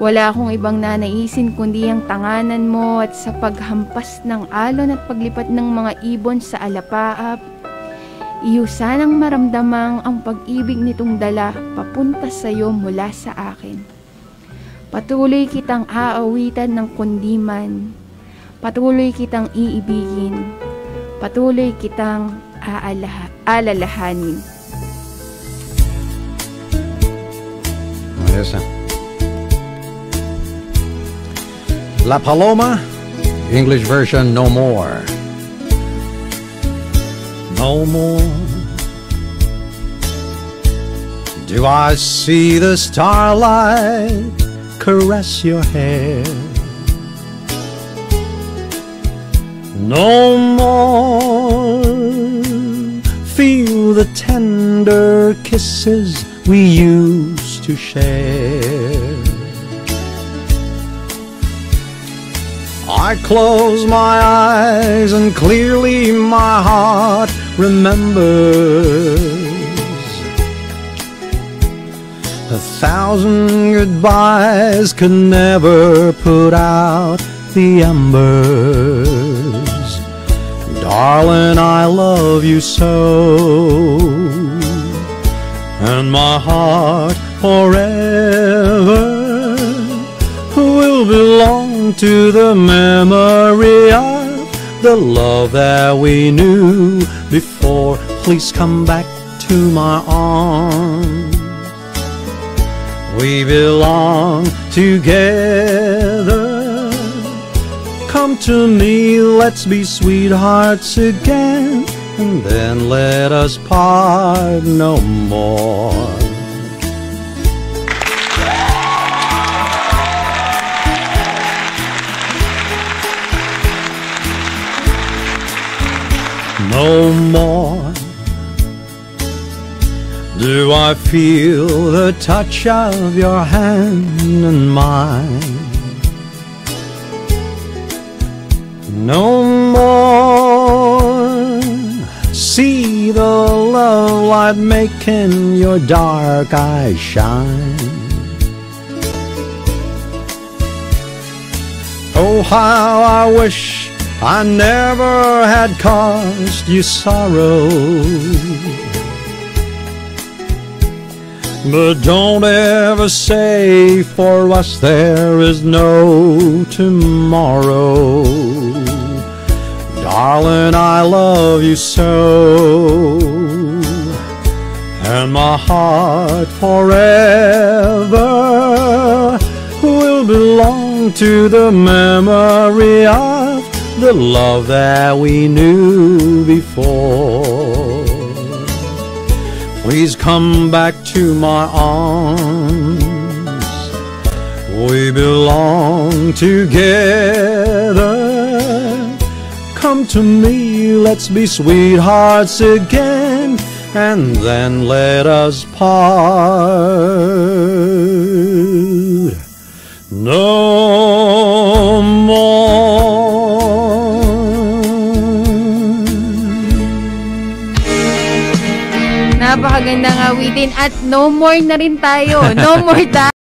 Wala akong ibang nanaisin kundi ang tanganan mo at sa paghampas ng alon at paglipat ng mga ibon sa alapaap. Iyo sanang maramdamang ang pag-ibig nitong dala papunta sa iyo mula sa akin. Patuloy kitang aawitan ng kundiman. Patuloy kitang iibigin. Patuloy kitang aalaha, alalahanin. Esa. La Paloma, English version, no more. No more. Do I see the starlight caress your hair? No more. Feel the tender kisses we used to share. I close my eyes and clearly my heart remembers a thousand goodbyes could never put out the embers. Darling, I love you so, and my heart forever belong to the memory of the love that we knew before. Please come back to my arms. We belong together. Come to me, let's be sweethearts again, and then let us part no more. No more. Do I feel the touch of your hand in mine? No more. See the love light making your dark eyes shine. Oh, how I wish I never had caused you sorrow. But don't ever say for us there is no tomorrow. Darling, I love you so. And my heart forever will belong to the memory of the love that we knew before. Please come back to my arms. We belong together. Come to me, let's be sweethearts again, and then let us part no more. Napakagandang awitin at no more na rin tayo. No more tayo.